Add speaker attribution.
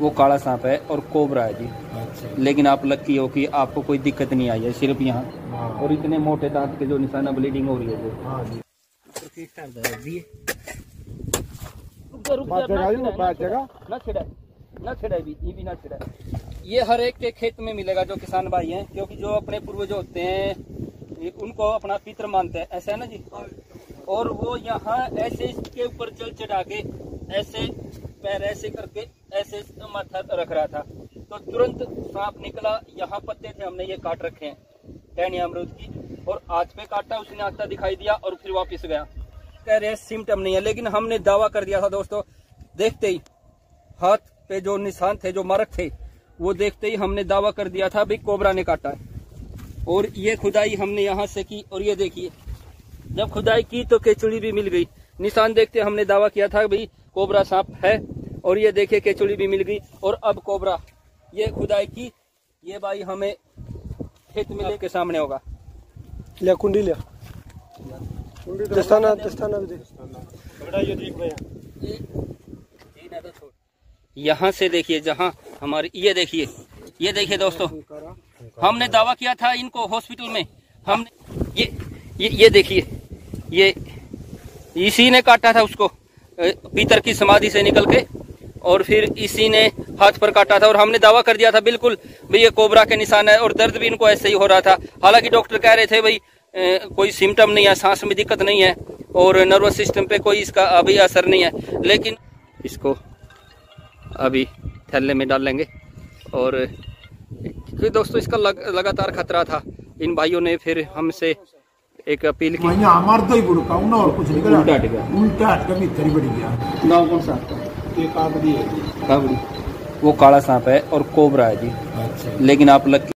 Speaker 1: वो काला सांप है और कोबरा है जी।
Speaker 2: अच्छा।
Speaker 1: लेकिन आप लक्की हो कि आपको कोई दिक्कत नहीं आई है सिर्फ़ यहाँ।
Speaker 2: हाँ।
Speaker 1: और इतने मोटे दांत के जो निशाना ब्लीडिंग हो रही है
Speaker 2: हाँ जी।
Speaker 1: ना छिड़ा ना छिड़ा भी ये भी ना छिड़ा ये हर एक के खेत में मिलेगा जो किसान भाई हैं क्योंकि जो अपने पूर्वज होते हैं उनको अपना पित्र मानते हैं। ऐसा है ना जी? और वो यहाँ ऐसे इसके ऊपर जल चढ़ा के ऐसे पैर ऐसे करके ऐसे माथा रख रहा था। तो तुरंत सांप निकला। यहाँ पत्ते थे, हमने ये काट रखे हैं। टहनिया अमरूद की। और आज पे काटा, उसने आता दिखाई दिया और फिर वापस गया। कह रहे सिम्टम नहीं है। लेकिन हमने दावा कर दिया था, दोस्तों, देखते ही हाथ पे जो निशान थे, जो मारक थे, वो देखते ही हमने दावा कर दिया था भाई, कोबरा ने काटा है। और ये खुदाई हमने यहाँ से की और ये देखिए, जब खुदाई की तो केचुड़ी भी मिल गई। निशान देखते हमने दावा किया था भाई, कोबरा सांप है और ये देखिए केचुड़ी भी मिल गई। और अब कोबरा ये खुदाई की ये भाई हमें खेत में लेके सामने होगा।
Speaker 2: लिया कुंडी लिया। दस्ताना दस्ताना भी दे।
Speaker 1: यहाँ से देखिए जहाँ हमारी ये देखिए ये देखिए दोस्तों हमने दावा किया था इनको हॉस्पिटल में। हमने ये ये ये देखिए ये इसी ने काटा था उसको पीतर की समाधि से निकल के। और फिर इसी ने हाथ पर काटा था और हमने दावा कर दिया था बिल्कुल भाई ये कोबरा के निशान है और दर्द भी इनको ऐसे ही हो रहा था। हालाँकि डॉक्टर कह रहे थे भाई कोई सिम्टम नहीं है सांस में दिक्कत नहीं है और नर्वस सिस्टम पे कोई इसका अभी असर नहीं है। लेकिन इसको अभी थैले में डाल लेंगे और क्योंकि दोस्तों इसका लग, लगातार खतरा था। इन भाइयों ने फिर हमसे एक अपील की।
Speaker 3: कुछ
Speaker 1: उल्टा हट गया।
Speaker 3: उल्टा हट गया।
Speaker 1: गाँव कौन सा
Speaker 2: ये काबड़ी है।
Speaker 1: काबड़ी वो काला सांप है और कोबरा है जी।
Speaker 2: अच्छा।
Speaker 1: लेकिन आप लग